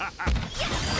やった!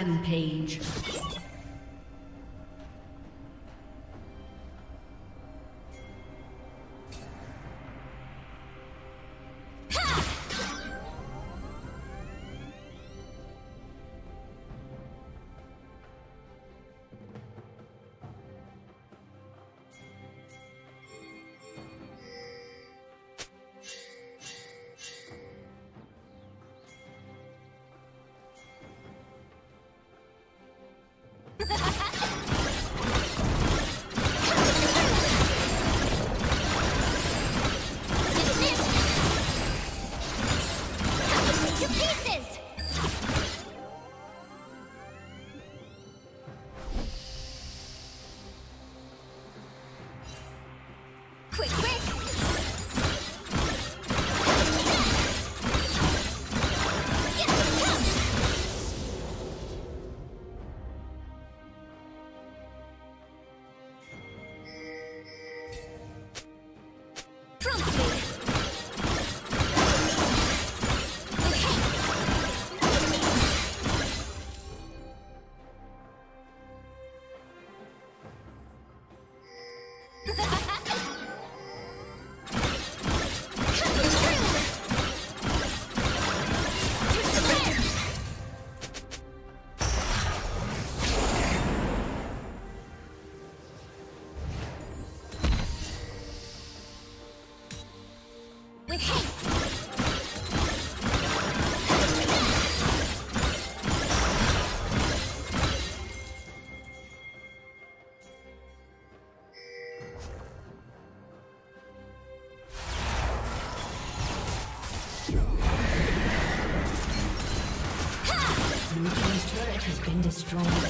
Rampage. Destroyed.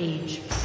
Rampage.